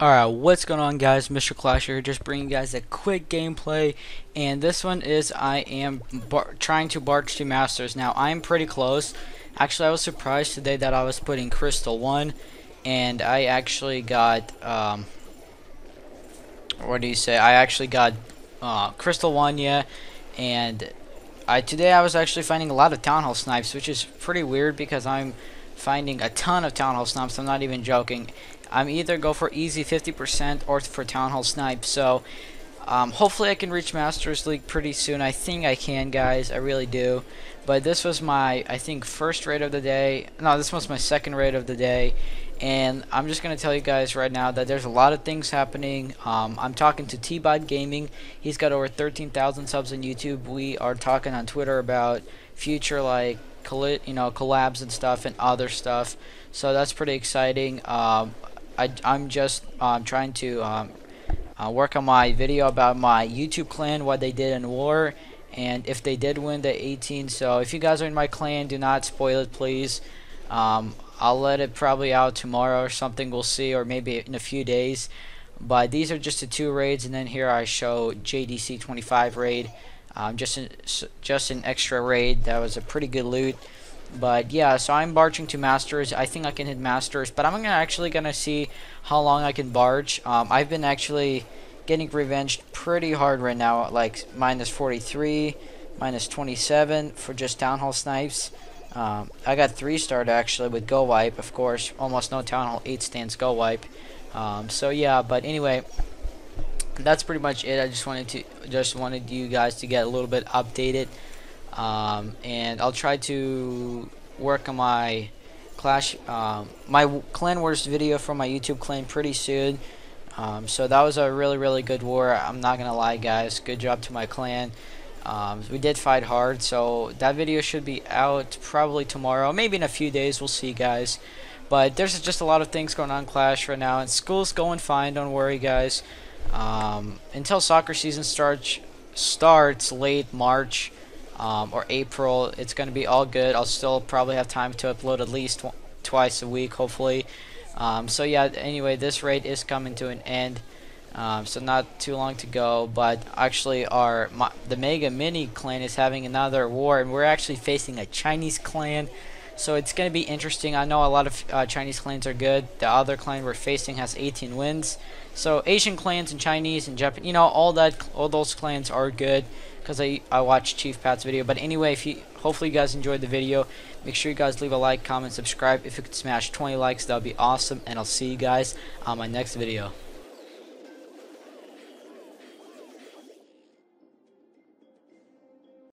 Alright, what's going on guys? Mr. Clasher here, just bringing you guys a quick gameplay, and this one is I am trying to barch to Masters. Now, I'm pretty close. Actually, I was surprised today that I was putting Crystal 1, and I actually got, um, what do you say? I actually got uh, Crystal 1, yeah, and I today I was actually finding a lot of Town Hall snipes, which is pretty weird because I'm finding a ton of Town Hall snipes, I'm not even joking, I'm either go for easy 50% or for Town Hall Snipe. So um, hopefully I can reach Masters League pretty soon. I think I can, guys. I really do. But this was my, I think, first raid of the day. No, this was my second raid of the day. And I'm just going to tell you guys right now that there's a lot of things happening. Um, I'm talking to T-Bot Gaming. He's got over 13,000 subs on YouTube. We are talking on Twitter about future, like, you know, collabs and stuff and other stuff. So that's pretty exciting. Um, I, I'm just um, trying to um, uh, work on my video about my YouTube clan, what they did in war, and if they did win the 18. So if you guys are in my clan, do not spoil it, please. Um, I'll let it probably out tomorrow or something. We'll see, or maybe in a few days. But these are just the two raids, and then here I show JDC 25 raid. Um, just an, just an extra raid. That was a pretty good loot. But yeah, so I'm barching to Masters. I think I can hit Masters, but I'm gonna actually gonna see how long I can barch. Um, I've been actually getting revenged pretty hard right now, like minus 43, minus 27 for just Town Hall snipes. Um, I got three starred actually with GoWiPe, of course. Almost no Town Hall 8 stands GoWiPe. Um, so yeah, but anyway, that's pretty much it. I just wanted to just wanted you guys to get a little bit updated. Um, and I'll try to work on my Clash, um, my Clan Wars video for my YouTube clan pretty soon. Um, so that was a really, really good war. I'm not gonna lie, guys. Good job to my clan. Um, we did fight hard, so that video should be out probably tomorrow, maybe in a few days. We'll see, guys. But there's just a lot of things going on Clash right now, and school's going fine. Don't worry, guys. Um, until soccer season starts, starts late March um, or April. It's going to be all good. I'll still probably have time to upload at least tw twice a week, hopefully. Um, so yeah, anyway, this raid is coming to an end. Um, so not too long to go, but actually our the Mega Mini clan is having another war, and we're actually facing a Chinese clan. So it's going to be interesting. I know a lot of uh, Chinese clans are good. The other clan we're facing has 18 wins. So Asian clans and Chinese and Japan, you know, all that, all those clans are good because I I watched Chief Pat's video. But anyway, if you hopefully you guys enjoyed the video, make sure you guys leave a like, comment, subscribe. If you could smash 20 likes, that would be awesome. And I'll see you guys on my next video.